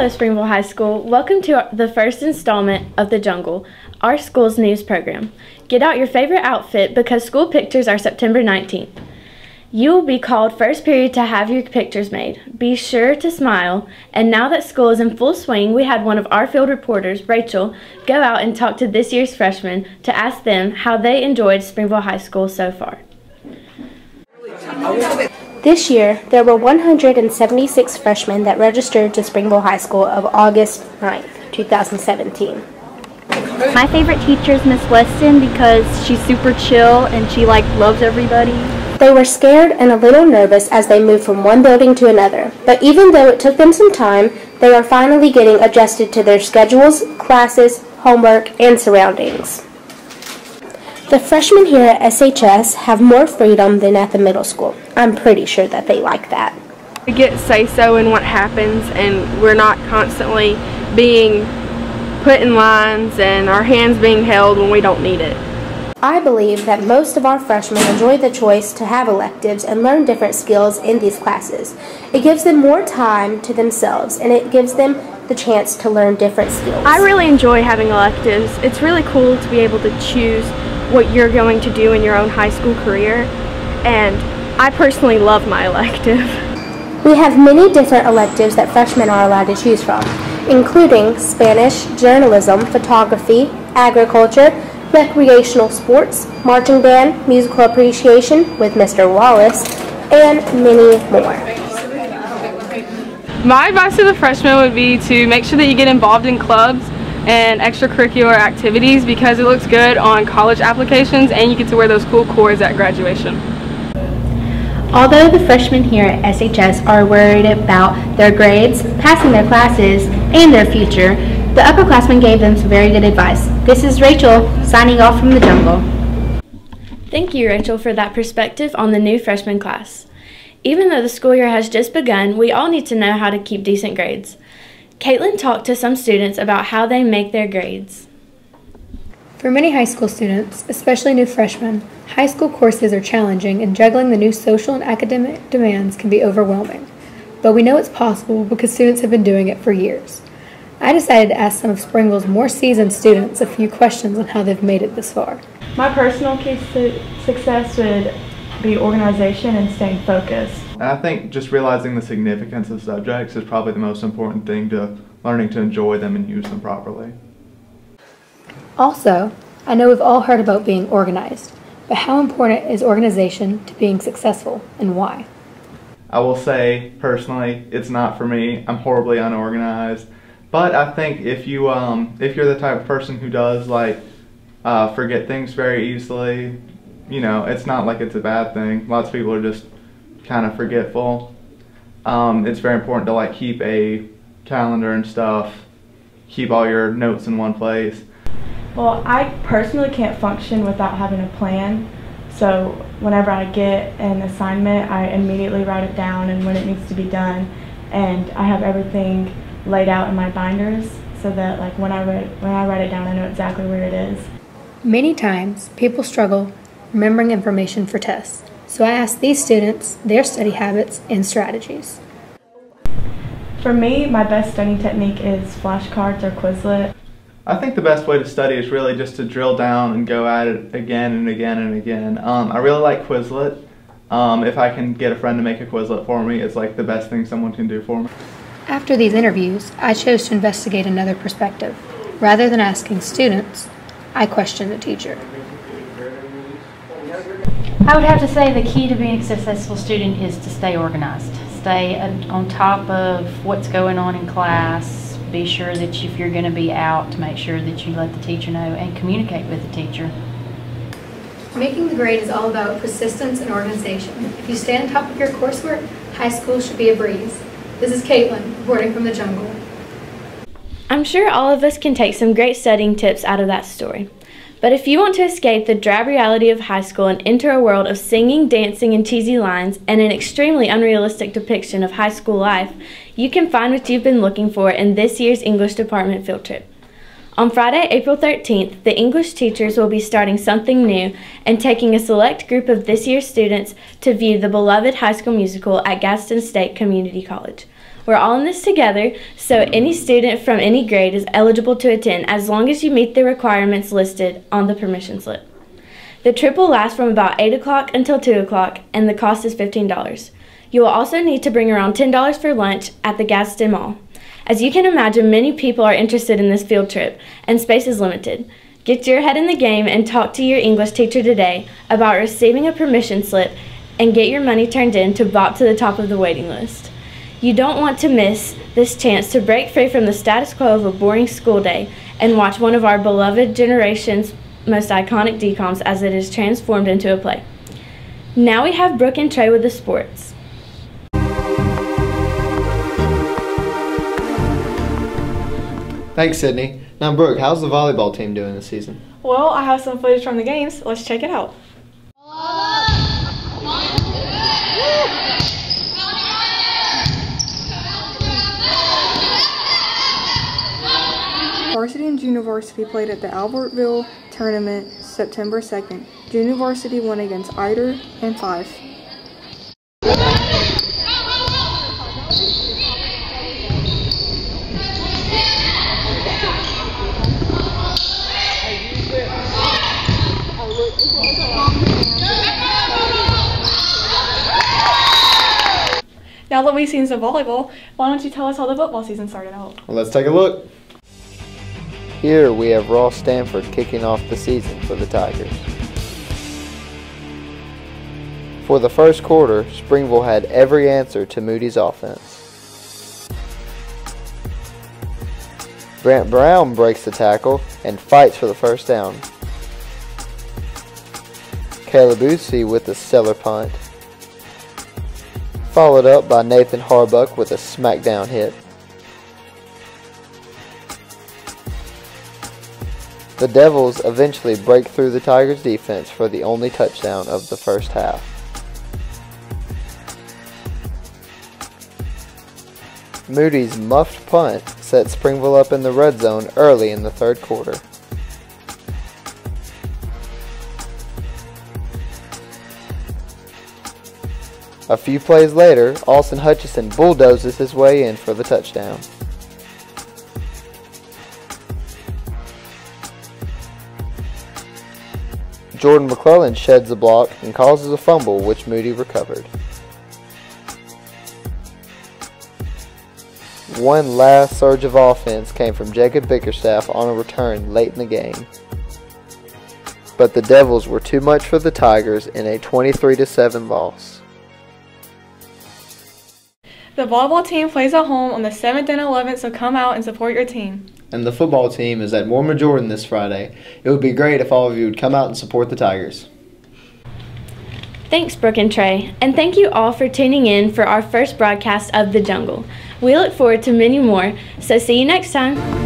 Hello, Springville High School. Welcome to the first installment of The Jungle, our school's news program. Get out your favorite outfit because school pictures are September 19th. You will be called first period to have your pictures made. Be sure to smile. And now that school is in full swing, we had one of our field reporters, Rachel, go out and talk to this year's freshmen to ask them how they enjoyed Springville High School so far. This year, there were 176 freshmen that registered to Springville High School of August 9th, 2017. My favorite teacher is Miss Weston because she's super chill and she like loves everybody. They were scared and a little nervous as they moved from one building to another, but even though it took them some time, they are finally getting adjusted to their schedules, classes, homework, and surroundings. The freshmen here at SHS have more freedom than at the middle school. I'm pretty sure that they like that. We get say so in what happens, and we're not constantly being put in lines and our hands being held when we don't need it. I believe that most of our freshmen enjoy the choice to have electives and learn different skills in these classes. It gives them more time to themselves and it gives them the chance to learn different skills. I really enjoy having electives. It's really cool to be able to choose what you're going to do in your own high school career, and I personally love my elective. We have many different electives that freshmen are allowed to choose from, including Spanish, journalism, photography, agriculture, recreational sports, marching band, musical appreciation with Mr. Wallace, and many more. My advice to the freshmen would be to make sure that you get involved in clubs and extracurricular activities because it looks good on college applications and you get to wear those cool cords at graduation. Although the freshmen here at SHS are worried about their grades, passing their classes, and their future, the upperclassmen gave them some very good advice. This is Rachel signing off from the jungle. Thank you, Rachel, for that perspective on the new freshman class. Even though the school year has just begun, we all need to know how to keep decent grades. Caitlin talked to some students about how they make their grades. For many high school students, especially new freshmen, high school courses are challenging and juggling the new social and academic demands can be overwhelming. But we know it's possible because students have been doing it for years. I decided to ask some of Springville's more seasoned students a few questions on how they've made it this far. My personal key to success would be organization and staying focused. I think just realizing the significance of subjects is probably the most important thing to learning to enjoy them and use them properly. Also, I know we've all heard about being organized, but how important is organization to being successful and why? I will say personally, it's not for me. I'm horribly unorganized. But I think if you um, if you're the type of person who does like uh, forget things very easily, you know, it's not like it's a bad thing. Lots of people are just kind of forgetful. Um, it's very important to like keep a calendar and stuff, keep all your notes in one place. Well, I personally can't function without having a plan. So whenever I get an assignment, I immediately write it down and when it needs to be done. And I have everything laid out in my binders so that like when I write when I write it down, I know exactly where it is. Many times, people struggle remembering information for tests. So I asked these students their study habits and strategies. For me, my best studying technique is flashcards or Quizlet. I think the best way to study is really just to drill down and go at it again and again and again. Um, I really like Quizlet. Um, if I can get a friend to make a Quizlet for me, it's like the best thing someone can do for me. After these interviews, I chose to investigate another perspective. Rather than asking students, I questioned the teacher. I would have to say the key to being a successful student is to stay organized. Stay on top of what's going on in class. Be sure that if you're going to be out, to make sure that you let the teacher know and communicate with the teacher. Making the grade is all about persistence and organization. If you stay on top of your coursework, high school should be a breeze. This is Caitlin, reporting from the jungle. I'm sure all of us can take some great studying tips out of that story. But if you want to escape the drab reality of high school and enter a world of singing, dancing, and cheesy lines and an extremely unrealistic depiction of high school life, you can find what you've been looking for in this year's English department field trip. On Friday, April 13th, the English teachers will be starting something new and taking a select group of this year's students to view the beloved high school musical at Gadsden State Community College We're all in this together, so any student from any grade is eligible to attend as long as you meet the requirements listed on the permission slip. The trip will last from about 8 o'clock until 2 o'clock, and the cost is $15. You will also need to bring around $10 for lunch at the Gadsden Mall. As you can imagine, many people are interested in this field trip, and space is limited. Get your head in the game and talk to your English teacher today about receiving a permission slip and get your money turned in to bop to the top of the waiting list. You don't want to miss this chance to break free from the status quo of a boring school day and watch one of our beloved generation's most iconic DCOMs as it is transformed into a play. Now we have Brooke and Trey with the sports. Thanks, Sydney. Now, Brooke, how's the volleyball team doing this season? Well, I have some footage from the games. Let's check it out. Varsity and junior varsity played at the Albertville tournament September 2nd. Junior varsity won against Ider and Fyffe. Now that we've seen some volleyball, why don't you tell us how the football season started out? Well, let's take a look. Here we have Ross Stanford kicking off the season for the Tigers. For the first quarter, Springville had every answer to Moody's offense. Grant Brown breaks the tackle and fights for the first down. Bootsy with a stellar punt followed up by Nathan Harbuck with a smackdown hit. The Devils eventually break through the Tigers' defense for the only touchdown of the first half. Moody's muffed punt set Springville up in the red zone early in the third quarter. A few plays later, Austin Hutchison bulldozes his way in for the touchdown. Jordan McClellan sheds a block and causes a fumble which Moody recovered. One last surge of offense came from Jacob Bickerstaff on a return late in the game. But the Devils were too much for the Tigers in a 23-7 loss. The volleyball team plays at home on the 7th and 11th, so come out and support your team. And the football team is at Mortimer Jordan this Friday. It would be great if all of you would come out and support the Tigers. Thanks, Brooke and Trey, and thank you all for tuning in for our first broadcast of The Jungle. We look forward to many more, so see you next time.